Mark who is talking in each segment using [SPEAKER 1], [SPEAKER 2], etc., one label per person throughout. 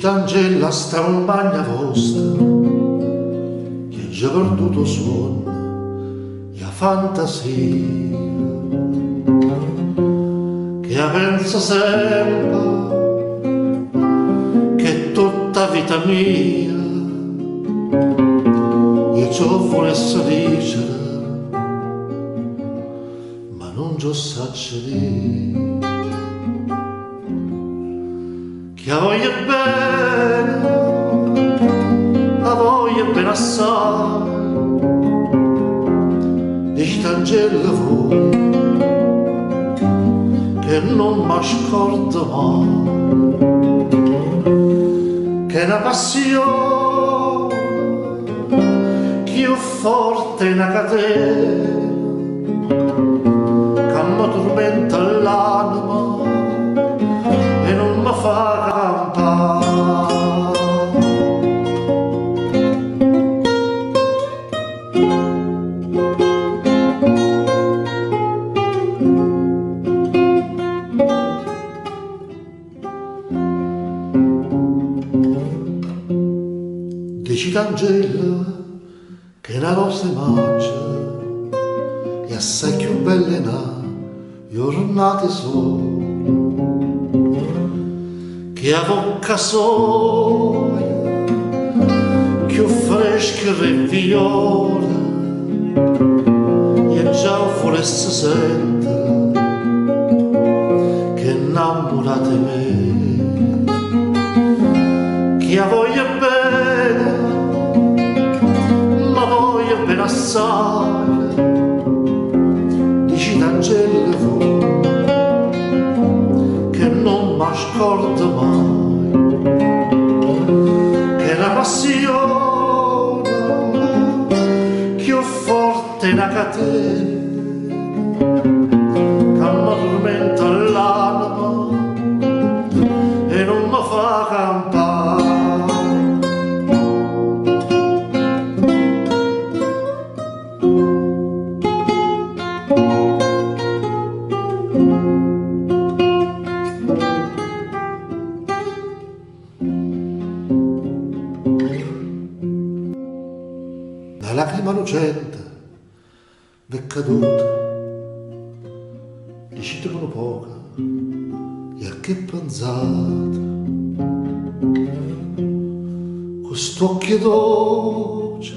[SPEAKER 1] D'Angela sta un bagna vostra che già perduto suono e a fantasia che pensa sempre che tutta vita mia io ciò volesse dire ma non già saccio dire che voglio bene, non mi scordo mai, che è una passione, è forte in una catena, che mi tormenta d'Angela che la rosa mangia e assai più belle na giornate sono. Che a bocca soia più fresca e viola e già vorreste sente che innamorate me. Che a voglia bene bene assai dici d'angelo voi che non mi scordo mai che la passione più forte una catena lacrima lucente v'è caduta. Dicitelo poca e a che pensate quest'occhio dolce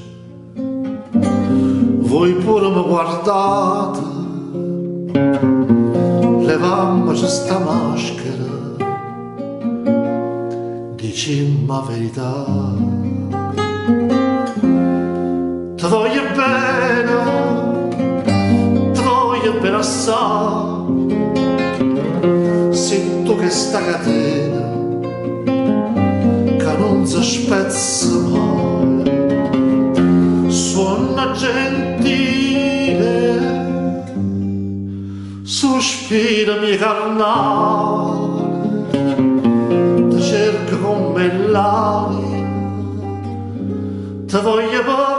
[SPEAKER 1] voi pure mi guardate. Levammoci sta maschera dicimmo la verità assai, sento che sta catena che non si spezza mai, suona gentile, sospira mia carnale, ti cerco come l'anima ti voglio campare